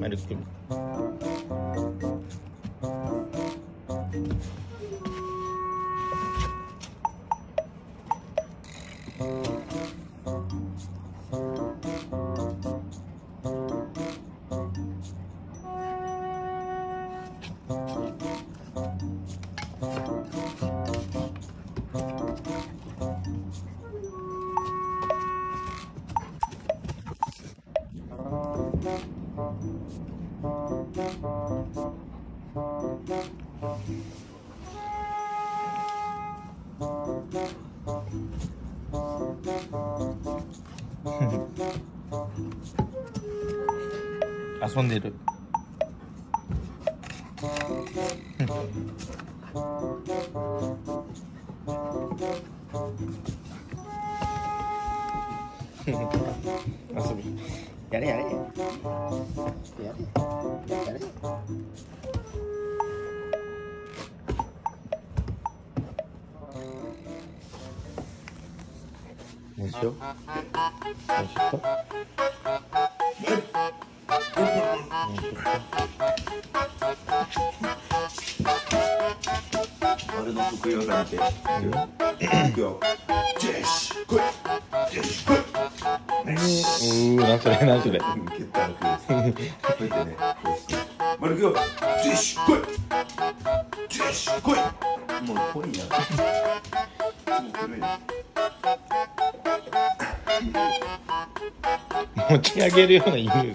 丸く遊んでる。遊び。やれやれ。やれ。やれ。やれよ。よいしょ俺の得意技見て。いくよ。ジェシ来い。ジェシ来い。うー何それ何それ蹴ったら来るです。こうやってね。こうして。丸くよ。ジェシ来い。ジェシ来い。もう来いな。持ち上げるようなイメージ。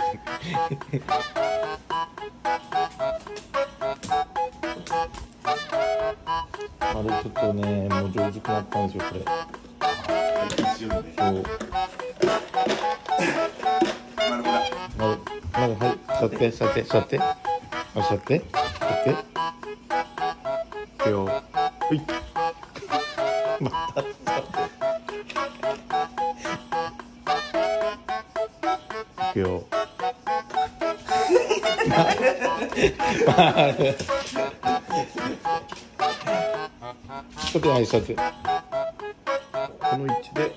あれちょっとねもう上手くなったんですよこれ。そう丸くだ。まずまずはい座って座って座って。あ座って座って。いくよほい。また座ってはい座ってこの位置で。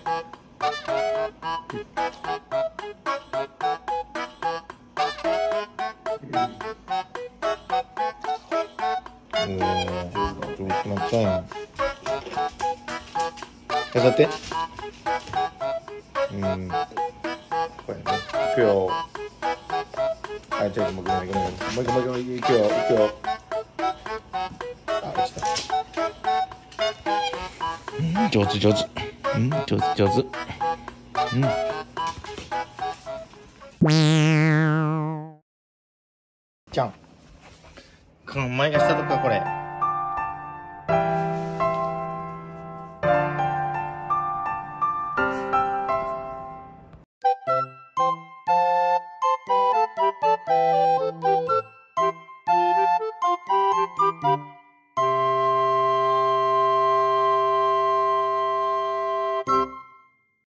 おー。上手くなったやんやさて。うん。これね。いくよ。はいじゃあもう一回もう一回もう一回もう一回もう一回いくよ行くよ。あ落ちたうん上手上手。うん上手上手。うん。じゃん。この前がしたとかこれ。